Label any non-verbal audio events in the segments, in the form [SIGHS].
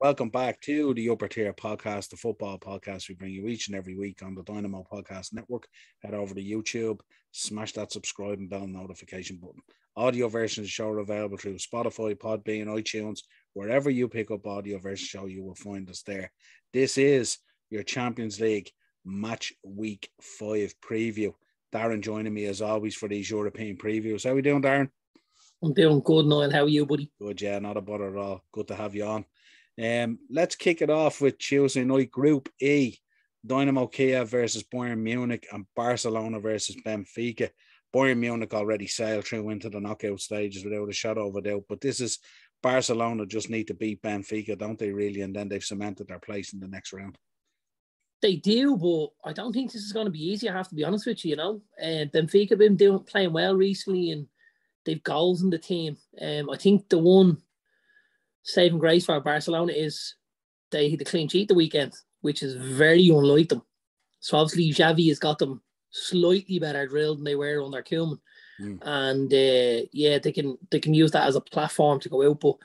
Welcome back to the Upper Tier Podcast, the football podcast we bring you each and every week on the Dynamo Podcast Network. Head over to YouTube, smash that subscribe and bell notification button. Audio versions of the show are available through Spotify, Podbean, iTunes, wherever you pick up audio version show, you will find us there. This is your Champions League match week five preview. Darren joining me as always for these European previews. How are we doing, Darren? I'm doing good, Niall. How are you, buddy? Good, yeah, not a bother at all. Good to have you on. Um, let's kick it off with Tuesday night Group E. Dynamo Kiev versus Bayern Munich and Barcelona versus Benfica. Bayern Munich already sailed through into the knockout stages without a shadow of a doubt, but this is Barcelona just need to beat Benfica, don't they, really? And then they've cemented their place in the next round. They do, but I don't think this is going to be easy. I have to be honest with you. You know, and Benfica have been doing playing well recently, and they've goals in the team. Um, I think the one saving grace for Barcelona is they hit the clean sheet the weekend, which is very unlike them. So obviously Xavi has got them slightly better drilled than they were under Koeman. Mm. And uh, yeah, they can they can use that as a platform to go out. But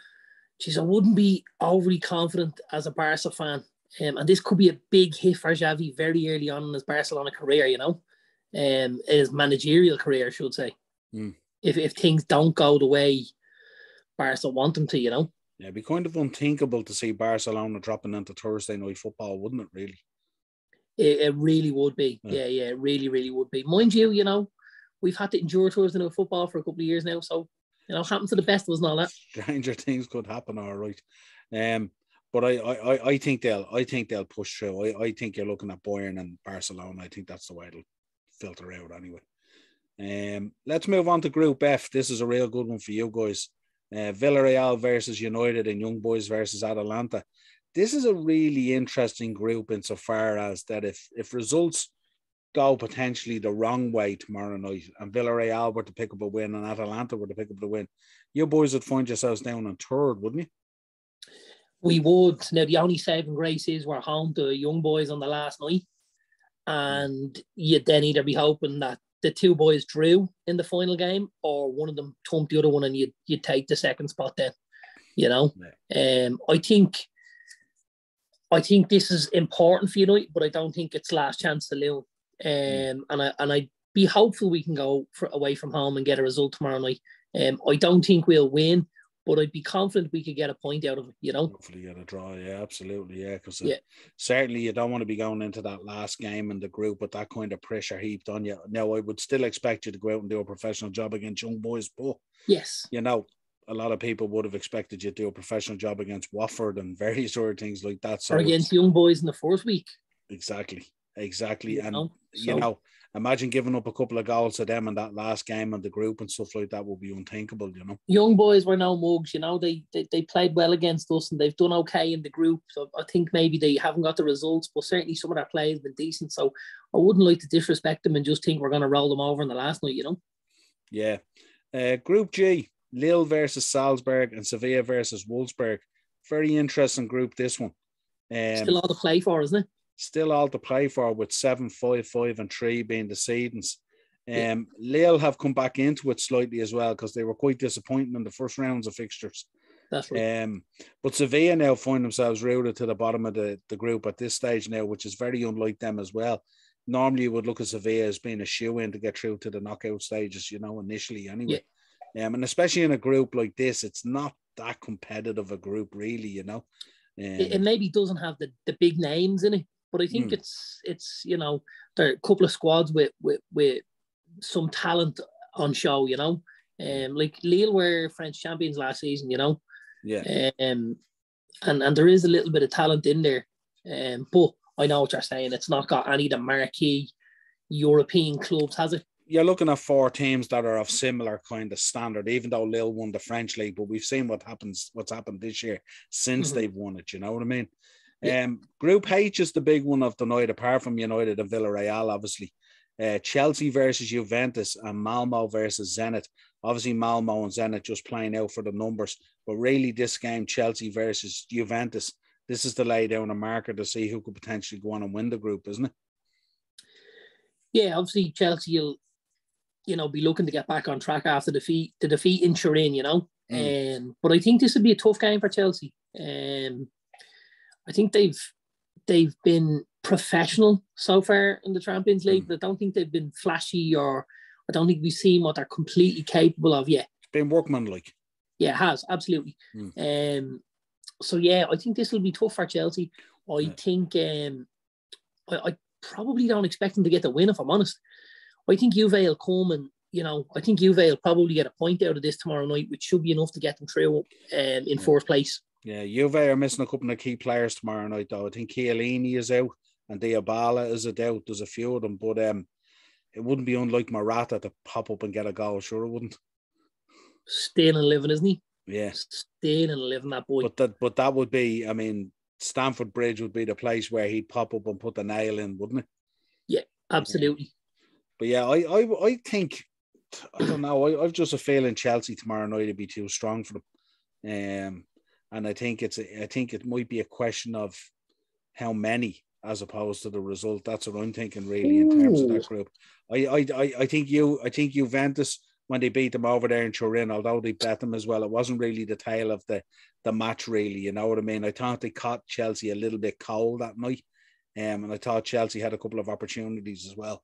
geez, I wouldn't be overly confident as a Barca fan. Um, and this could be a big hit for Xavi very early on in his Barcelona career, you know, um, his managerial career, I should say. Mm. If, if things don't go the way Barca want them to, you know. Yeah, it'd be kind of unthinkable to see Barcelona dropping into Thursday night football, wouldn't it? Really? It, it really would be. Yeah. yeah, yeah, it really, really would be. Mind you, you know, we've had to endure Thursday night football for a couple of years now, so you know, happen to the best of us and all that. Stranger [LAUGHS] things could happen, all right. Um, but I, I, I think they'll, I think they'll push through. I, I think you're looking at Bayern and Barcelona. I think that's the way it'll filter out anyway. Um, let's move on to Group F. This is a real good one for you guys. Uh, Villarreal versus United and Young Boys versus Atalanta. This is a really interesting group insofar as that if if results go potentially the wrong way tomorrow night and Villarreal were to pick up a win and Atalanta were to pick up the win, you boys would find yourselves down on third, wouldn't you? We would. Now the only saving grace is we're home to young boys on the last night. And you'd then either be hoping that the two boys drew in the final game, or one of them thumped the other one, and you you take the second spot then. You know, yeah. um, I think I think this is important for United, but I don't think it's last chance to lose. Um, and I and I be hopeful we can go for, away from home and get a result tomorrow night. Um, I don't think we'll win, but I'd be confident we could get a point out of it, you know. Hopefully get a draw, yeah, absolutely, yeah. Because uh, yeah. certainly you don't want to be going into that last game in the group with that kind of pressure heaped on you. Now I would still expect you to go out and do a professional job against young boys, but yes, you know, a lot of people would have expected you to do a professional job against Watford and [LAUGHS] various other things like that. So or against young boys in the fourth week. Exactly, exactly, you and know, so. you know imagine giving up a couple of goals to them in that last game and the group and stuff like that would be unthinkable, you know. Young boys were no mugs, you know. They, they they played well against us and they've done okay in the group. So I think maybe they haven't got the results, but certainly some of their play has been decent. So I wouldn't like to disrespect them and just think we're going to roll them over in the last night, you know. Yeah. Uh, group G, Lille versus Salzburg and Sevilla versus Wolfsburg. Very interesting group, this one. Um, Still lot to play for, isn't it? Still all to play for with seven, five, five, and three being the seedings. Um, Lille have come back into it slightly as well because they were quite disappointing in the first rounds of fixtures. That's right. Um, but Sevilla now find themselves rooted to the bottom of the, the group at this stage now, which is very unlike them as well. Normally, you would look at Sevilla as being a shoe in to get through to the knockout stages, you know, initially anyway. Yeah. Um, and especially in a group like this, it's not that competitive a group, really, you know. Um, it, it, maybe doesn't have the, the big names in it, but I think mm. it's it's you know there are a couple of squads with with with some talent on show. You know, um, like Lille were French champions last season. You know, yeah. Um, and and there is a little bit of talent in there. Um, but I know what you're saying. It's not got any of the marquee European clubs, has it? You're looking at four teams that are of similar kind of standard, even though Lille won the French league, but we've seen what happens, what's happened this year since mm-hmm. they've won it. You know what I mean? Um, Group H is the big one of the night, apart from United and Villarreal, obviously. Uh, Chelsea versus Juventus and Malmo versus Zenit. Obviously, Malmo and Zenit just playing out for the numbers, but really, this game, Chelsea versus Juventus, this is to lay down a marker to see who could potentially go on and win the group, isn't it? Yeah, obviously, Chelsea will, you know, be looking to get back on track after the defeat the defeat in Turin, you know. Mm. Um, but I think this would be a tough game for Chelsea. Um, I think they've they've been professional so far in the Champions League, mm. but I don't think they've been flashy or I don't think we've seen what they're completely capable of yet. Been workmanlike. Yeah, it has absolutely. Mm. Um, so yeah, I think this will be tough for Chelsea. I yeah. think um, I, I, probably don't expect them to get the win if I'm honest. I think Juve will come and you know I think Juve will probably get a point out of this tomorrow night, which should be enough to get them through um, in yeah. fourth place. Yeah, Juve are missing a couple of key players tomorrow night though. I think Chiellini is out and Dybala is a doubt. There's a few of them, but um, it wouldn't be unlike Morata to pop up and get a goal. Sure, it wouldn't. Staying and living, isn't he? Yeah, staying and living that boy. But that, but that would be, I mean, Stamford Bridge would be the place where he'd pop up and put the nail in, wouldn't it? Yeah, absolutely. But yeah, I, I, I think, I don't know. I, I've just a feeling Chelsea tomorrow night would be too strong for them. Um, and I think it's, a, I think it might be a question of how many as opposed to the result. That's what I'm thinking, really, in terms of that group. I, I, I, I think you, I think Juventus when they beat them over there in Turin, although they bet them as well, it wasn't really the tale of the the match, really. You know what I mean? I thought they caught Chelsea a little bit cold that night, um, and I thought Chelsea had a couple of opportunities as well.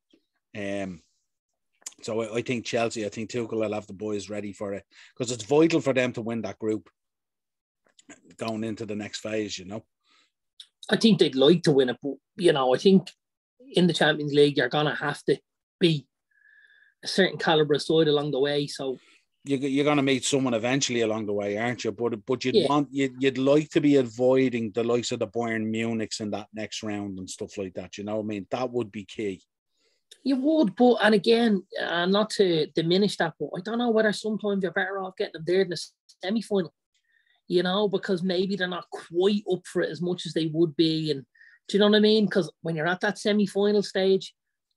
Um, so I, I think Chelsea, I think Tuchel will have the boys ready for it because it's vital for them to win that group going into the next phase. You know. I think they'd like to win it, but you know, I think in the Champions League you're gonna have to be a certain caliber of side along the way. So you, are going to meet someone eventually along the way, aren't you? But but you'd yeah. want you'd, you'd like to be avoiding the likes of the Bayern Munichs in that next round and stuff like that. You know, I mean, that would be key. You would, but and again, uh, not to diminish that, but I don't know whether sometimes you're better off getting them there in the semi final. You know, because maybe they're not quite up for it as much as they would be, and do you know what I mean? Because when you're at that semi final stage,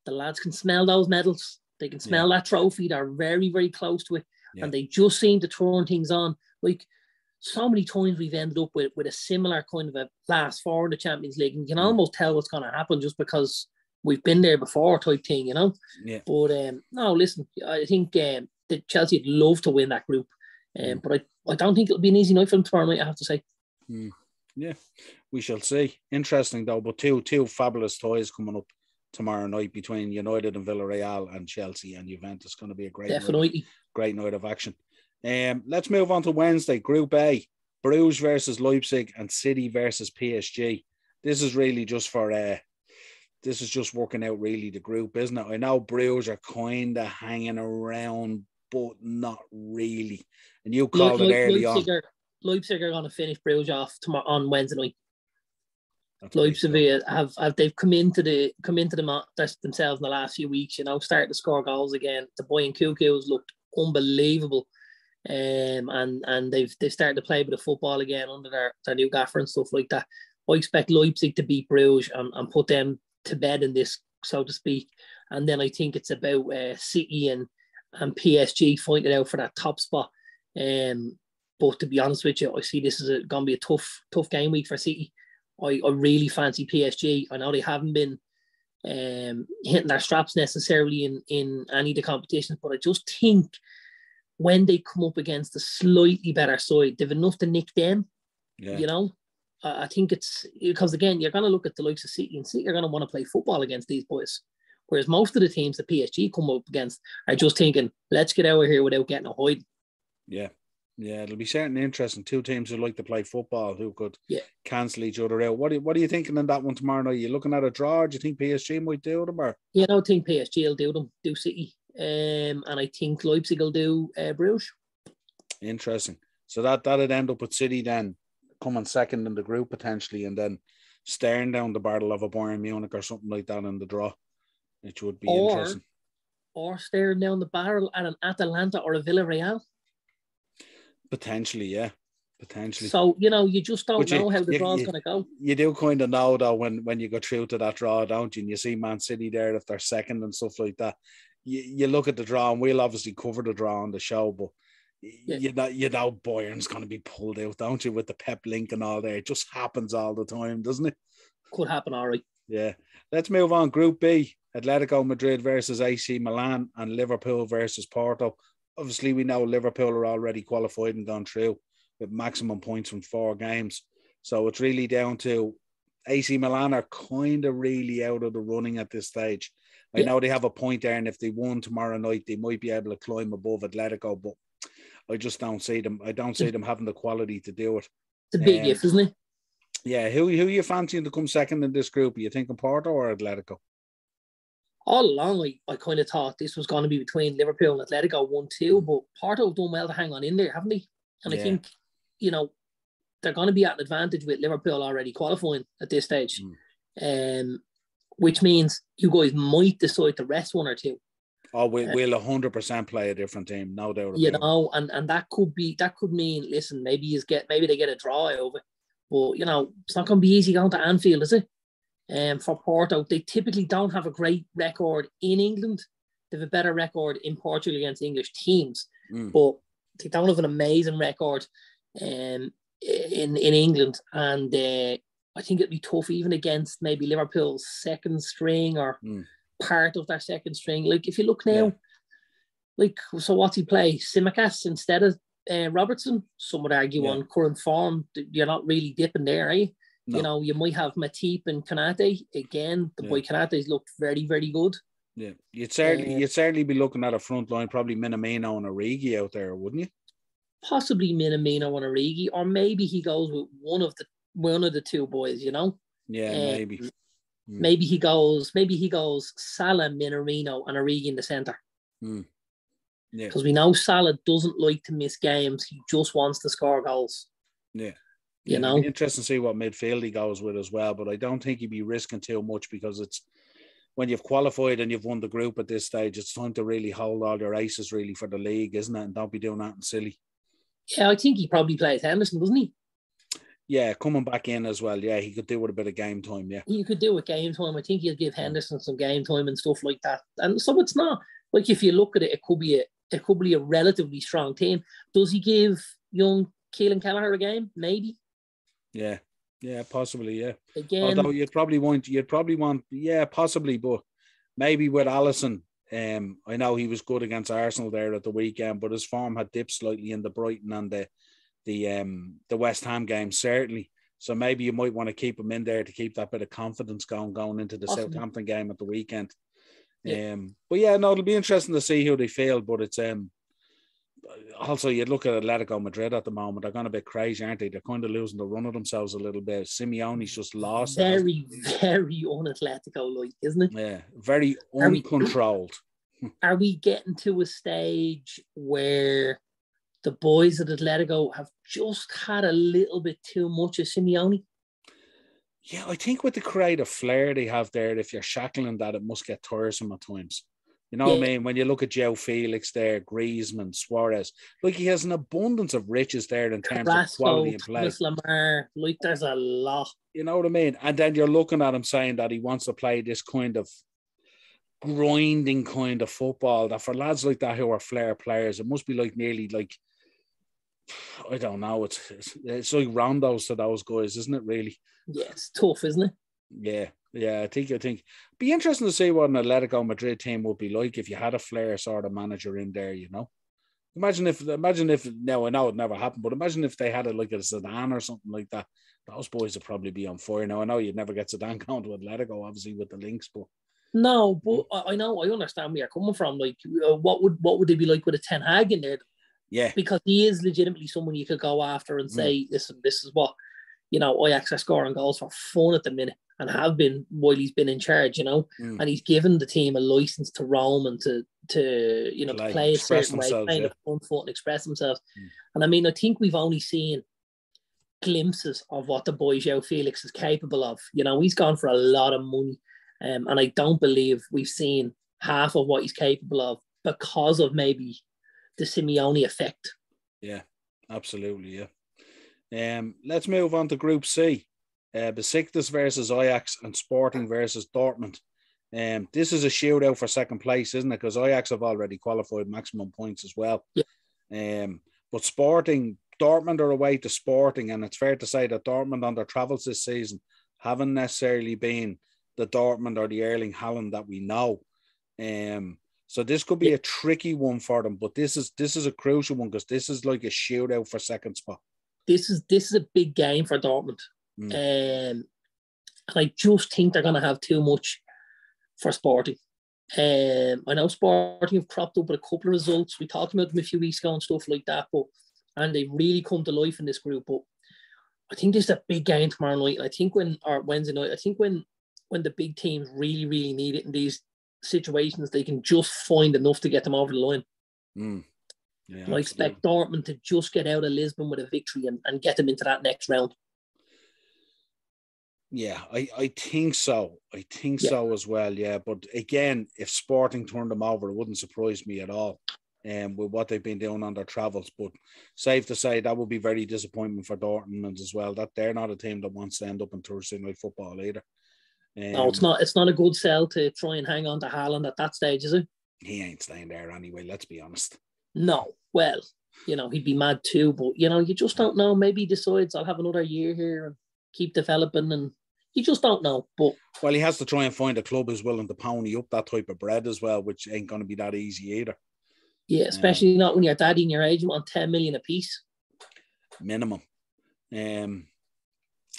the lads can smell those medals they can smell yeah. that trophy. They're very, very close to it. Yeah. And they just seem to turn things on. Like so many times we've ended up with, with a similar kind of a last four in the Champions League. And you can mm. almost tell what's going to happen just because we've been there before type thing, you know? Yeah. But um, no, listen, I think um, that Chelsea would love to win that group. Um, mm. But I, I don't think it'll be an easy night for them tomorrow night, I have to say. Mm. Yeah, we shall see. Interesting though, but two two fabulous toys coming up tomorrow night between United and Villarreal and Chelsea and Juventus. Going to be a great, definitely night, great night of action. Um, let's move on to Wednesday, Group A, Bruges versus Leipzig and City versus PSG. This is really just for uh, this is just working out really the group, isn't it? I know Bruges are kind of hanging around, but not really. And you called Le- it early Leipzig on. Are, Leipzig are going to finish Bruges off tomorrow on Wednesday night. Leipzig have, have they've come into the come into the themselves in the last few weeks. You know, starting to score goals again. The boy in Nkunku has looked unbelievable, um, and and they've they started to play a bit of football again under their, their new gaffer and stuff like that. I expect Leipzig to beat Bruges and, and put them to bed in this, so to speak. And then I think it's about uh, City and and PSG fighting out for that top spot. Um, but to be honest with you, I see this is going to be a tough tough game week for City. I, I really fancy PSG. I know they haven't been um, hitting their straps necessarily in, in any of the competitions, but I just think when they come up against a slightly better side, they've enough to nick them. Yeah. You know, uh, I think it's because again, you're going to look at the likes of City and City are going to want to play football against these boys. Whereas most of the teams that PSG come up against are just thinking, let's get out of here without getting a hide. Yeah, yeah, it'll be certainly interesting. Two teams who like to play football who could yeah. cancel each other out. What are, what are you thinking in that one tomorrow night? Are you looking at a draw? Do you think PSG might do them? Or? Yeah, I don't think PSG will do them, do City. Um, and I think Leipzig will do uh, Bruges. Interesting. So that, that'd end up with City then coming second in the group potentially and then staring down the barrel of a Bayern Munich or something like that in the draw, which would be or, interesting. Or staring down the barrel at an Atalanta or a Villarreal. Potentially, yeah. Potentially. So, you know, you just don't know how the draw's going to go. You do kind of know, though, when, when you go through to that draw, don't you? And you see Man City there if they're second and stuff like that. You, you look at the draw, and we'll obviously cover the draw on the show, but yeah. you know, you know, Bayern's going to be pulled out, don't you, with the Pep link and all there. It just happens all the time, doesn't it? Could happen, all right. Yeah. Let's move on. Group B Atletico Madrid versus AC Milan and Liverpool versus Porto obviously we know Liverpool are already qualified and gone through with maximum points from four games. So it's really down to AC Milan are kind of really out of the running at this stage. I know they have a point there, and if they won tomorrow night, they might be able to climb above Atletico, but I just don't see them. I don't see them having the quality to do it. It's a big Um, if, isn't it? Yeah, who who are you fancying to come second in this group? Are you thinking Porto or Atletico? All along, I, I kind of thought this was going to be between Liverpool and Atletico 1 2, but Porto have done well to hang on in there, haven't they? And Yeah. I think, you know, they're going to be at an advantage with Liverpool already qualifying at this stage. Um, which means you guys might decide to rest one or two. Oh, we, Uh, we'll hundred percent play a different team, no doubt. you know, and and that could be that could mean listen, maybe you get maybe they get a draw over, but you know it's not going to be easy going to Anfield, is it? Um, for Porto, they typically don't have a great record in England. They have a better record in Portugal against English teams, Mm. but they don't have an amazing record um, in in England. And uh, I think it'd be tough even against maybe Liverpool's second string or Mm. part of their second string. Like if you look now, Yeah. like so what's he play? Tsimikas instead of uh, Robertson. Some would argue Yeah. on current form, you're not really dipping there, eh? No. You know, you might have Matip and Konaté again. The Yeah. boy Konaté's looked very, very good. Yeah, you'd certainly Uh, you'd certainly be looking at a front line, probably Minamino and Origi out there, wouldn't you? Possibly Minamino and Origi, or maybe he goes with one of the one of the two boys. You know, Yeah, Uh, maybe. Mm. maybe he goes, maybe he goes Salah, Minamino, and Origi in the center. Yeah, because we know Salah doesn't like to miss games. He just wants to score goals. yeah. You know, interesting to see what midfield he goes with as well. But I don't think he'd be risking too much because it's when you've qualified and you've won the group at this stage, it's time to really hold all your aces really for the league, isn't it? And don't be doing that and silly. yeah, I think he probably plays Henderson, doesn't he? Yeah, coming back in as well. Yeah, he could do with a bit of game time. Yeah, You could do with game time. I think he'll give Henderson some game time and stuff like that. And so it's not like if you look at it, it could be a it could be a relatively strong team. Does he give young Keelan Kelleher a game? Maybe yeah, yeah, possibly. Yeah. again. Although you'd probably want, you'd probably want, yeah, possibly, but maybe with Alisson. Um, I know he was good against Arsenal there at the weekend, but his form had dipped slightly in the Brighton and the the um the West Ham game certainly. So maybe you might want to keep him in there to keep that bit of confidence going going into the Possibly. Southampton game at the weekend. Yeah. Um, but yeah, no, it'll be interesting to see how they feel. But it's um also you look at Atletico Madrid at the moment; they're going a bit crazy, aren't they? They're kind of losing the run of themselves a little bit. Simeone's just lost. very, very unatletico like, isn't it? Yeah, very Are we- uncontrolled. [LAUGHS] Are we getting to a stage where the boys at Atletico have just had a little bit too much of Simeone? Yeah, I think with the creative flair they have there, if you're shackling that, it must get tiresome at times. You know what I mean? When you look at João Félix there, Griezmann, Suarez, like he has an abundance of riches there in terms of quality and play. Thomas Lemar, like there's a lot. You know what I mean? And then you're looking at him saying that he wants to play this kind of grinding kind of football that for lads like that who are flair players, it must be like nearly like I don't know. It's it's, it's like rondos to those guys, isn't it? Really? Yeah, it's tough, isn't it? Yeah, yeah. I think I think be interesting to see what an Atletico Madrid team would be like if you had a flair sort of manager in there. You know, imagine if imagine if no, I know it never happened, but imagine if they had it like a Zidane or something like that. Those boys would probably be on fire. Now I know you'd never get Zidane [LAUGHS] going to Atletico, obviously with the links, but No, but I know I understand where you're coming from. Like, uh, what would what would they be like with a Ten Hag in there? yeah, Because he is legitimately someone you could go after and say, "Listen, this is what you know." Ajax are scoring goals for fun at the minute and have been while he's been in charge. You know, Mm. and he's given the team a license to roam and to to you know Play, to play a certain way, kind yeah. of foot and express themselves. Mm. And I mean, I think we've only seen glimpses of what the boy João Félix is capable of. You know, he's gone for a lot of money, um, and I don't believe we've seen half of what he's capable of because of maybe the Simeone effect. yeah, absolutely, yeah. Um, let's move on to Group C. Uh, Besiktas versus Ajax and Sporting versus Dortmund. Um, this is a shootout for second place, isn't it? Because Ajax have already qualified maximum points as well. Yeah. Um, but Sporting, Dortmund are away to Sporting, and it's fair to say that Dortmund on their travels this season haven't necessarily been the Dortmund or the Erling Haaland that we know. Um, so this could be a tricky one for them, but this is this is a crucial one because this is like a shootout for second spot. this is this is a big game for Dortmund. Mm. Um, and I just think they're going to have too much for Sporting. Um, I know Sporting have cropped up with a couple of results. We talked about them a few weeks ago and stuff like that, but and they've really come to life in this group. But I think this is a big game tomorrow night. I think when or Wednesday night, I think when when the big teams really, really need it in these situations, they can just find enough to get them over the line. Mm. Yeah, I expect Dortmund to just get out of Lisbon with a victory and, and get them into that next round. Yeah, I, I think so. I think Yeah. so as well. Yeah, but again, if Sporting turned them over, it wouldn't surprise me at all. Um, with what they've been doing on their travels, but safe to say that would be very disappointment for Dortmund as well. That they're not a team that wants to end up in Thursday night football either. Um, No, it's not. It's not a good sell to try and hang on to Haaland at that stage, is it? He ain't staying there anyway. Let's be honest. No. Well, you know he'd be mad too, but you know you just don't know. Maybe he decides I'll have another year here and keep developing, and you just don't know. But Well, he has to try and find a club who's willing to pony up that type of bread as well, which ain't going to be that easy either. yeah, especially not when your daddy and your agent want ten million a piece minimum. Um,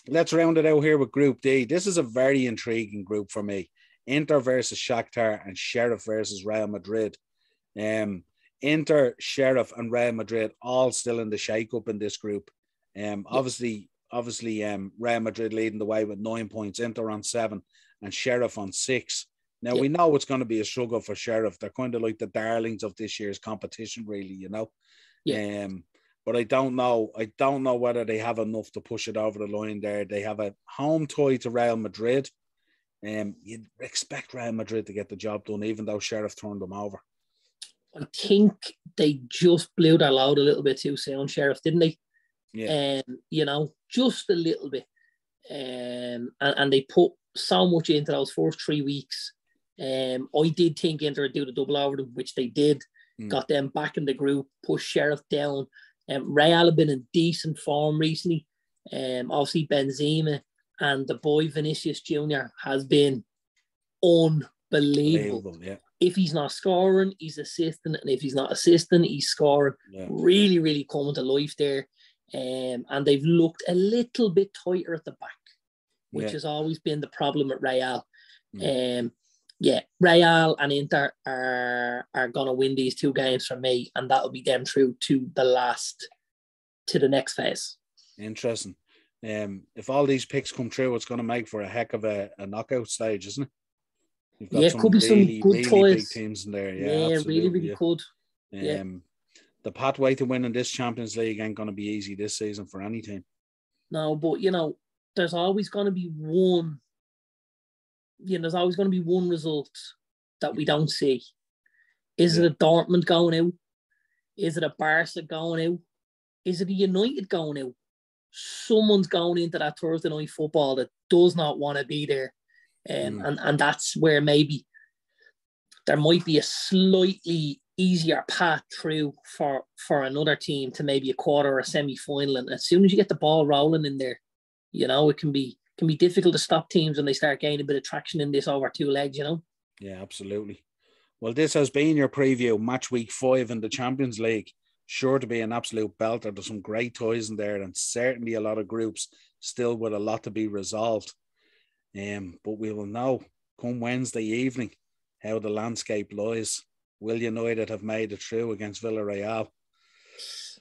let's round it out here with Group D. This is a very intriguing group for me. Inter versus Shakhtar and Sheriff versus Real Madrid. Um, Inter, Sheriff, and Real Madrid all still in the shake-up in this group. Um, obviously, obviously, um, Real Madrid leading the way with nine points, Inter on seven, and Sheriff on six. Now Yeah. we know it's going to be a struggle for Sheriff. They're kind of like the darlings of this year's competition, really. You know. Um, but I don't know. I don't know whether they have enough to push it over the line there. They have a home tie to Real Madrid. Um, you'd expect Real Madrid to get the job done, even though Sheriff turned them over. I think they just blew their load a little bit too soon, Sheriff, didn't they? Yeah, um, you know, just a little bit. Um, and, and they put so much into those first three weeks. Um, I did think Inter would do the double over them, which they did. Mm. Got them back in the group, pushed Sheriff down. Um, Real have been in decent form recently. Um, obviously Benzema and the boy Vinicius Junior has been unbelievable. unbelievable. Yeah, If he's not scoring, he's assisting, and if he's not assisting, he's scoring yeah, really, really coming to life there. Um, and they've looked a little bit tighter at the back, which Yeah. has always been the problem at Real. Mm. Um, yeah, Real and Inter are are gonna win these two games for me, and that'll be them through to the last to the next phase. interesting. Um, if all these picks come true, it's going to make for a heck of a, a knockout stage, isn't it? You've Yeah, could be some good really big teams in there. Yeah, Yeah, really, really yeah. good. yeah. Um, the pathway to winning this Champions League ain't going to be easy this season for any team. No, but you know, there's always gonna be one. You know, there's always gonna be one result that we don't see. Is it a Dortmund going out? Is it a Barca going out? Is it a United going out? Someone's going into that Thursday night football that does not want to be there. Um, Mm. and, and that's where maybe there might be a slightly easier path through for for another team to maybe a quarter or a semi-final. And as soon as you get the ball rolling in there, you know, it can be can be difficult to stop teams when they start gaining a bit of traction in this over two legs, you know. Yeah, absolutely. Well, this has been your preview, match week five in the Champions League. Sure to be an absolute belter. There's some great toys in there, and certainly a lot of groups still with a lot to be resolved. Um, but we will know come Wednesday evening how the landscape lies. Will United have made it through against Villarreal?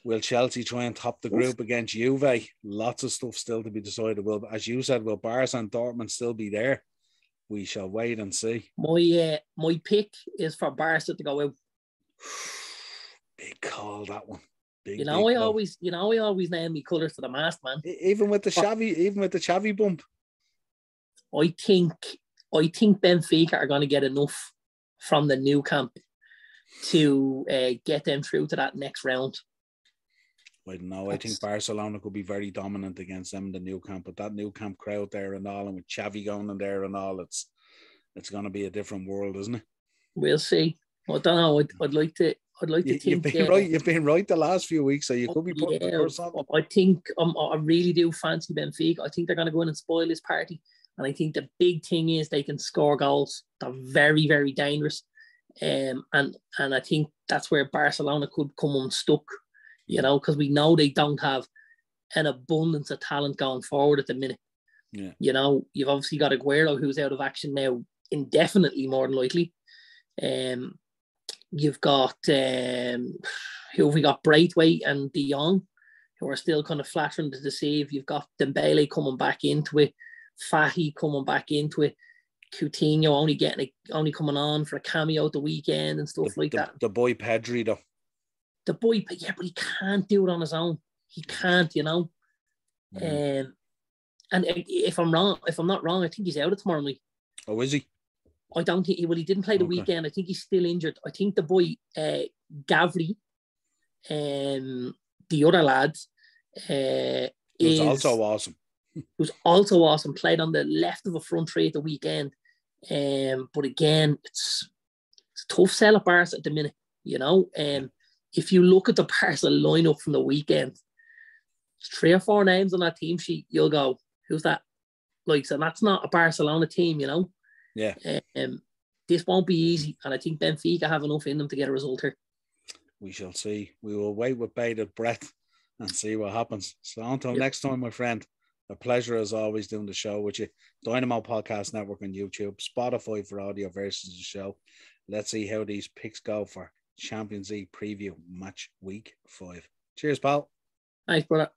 Will Chelsea try and top the group against Juve? Lots of stuff still to be decided. Will, as you said, will Barca and Dortmund still be there? We shall wait and see. My uh, my pick is for Barca to go out. [SIGHS] Big call that one. Big, You know, I call. always you know I always name me colours to the mast, man. Even with the Xavi, even with the Xavi bump. I think I think Benfica are going to get enough from the Nou Camp to uh, get them through to that next round. I don't know. I think Barcelona could be very dominant against them in the Nou Camp, but that Nou Camp crowd there and all, and with Xavi going in there and all, it's it's going to be a different world, isn't it? We'll see. I don't know. I'd, I'd like to. I'd like to You, think. have been uh, right. You've been right the last few weeks, so you could be putting the yeah. I think um, I really do fancy Benfica. I think they're going to go in and spoil this party. And I think the big thing is they can score goals. They're very, very dangerous. Um, and and I think that's where Barcelona could come unstuck, you know, because we know they don't have an abundance of talent going forward at the minute. Yeah. You know, you've obviously got Aguero who's out of action now indefinitely, more than likely. Um, you've got um, who have we got Braithwaite and De Jong, who are still kind of flattering to deceive. You've got Dembele coming back into it, Fati coming back into it. Coutinho only getting a, only coming on for a cameo at the weekend and stuff the, like the, that. The boy Pedri though. The boy, yeah, but he can't do it on his own. He can't, you know. Mm. Um, and if I'm wrong, if I'm not wrong, I think he's out of tomorrow night. Oh, is he? I don't think he well, he didn't play the Okay. weekend. I think he's still injured. I think the boy uh Gavi, um the other lads, uh is also awesome. who's also awesome, played on the left of a front three at the weekend. Um, but again, it's it's a tough sell at Barca at the minute, you know. Um, if you look at the Barca lineup from the weekend, three or four names on that team sheet, you'll go, who's that? Like, so that's not a Barcelona team, you know. Yeah. Um, this won't be easy, and I think Benfica have enough in them to get a result here. We shall see. We will wait with bated breath and see what happens. So until Yep. next time, my friend. A pleasure as always doing the show with you. Dynamo Podcast Network on YouTube, Spotify for audio versions of the show. Let's see how these picks go for Champions League preview match week five. Cheers, pal. Thanks, brother.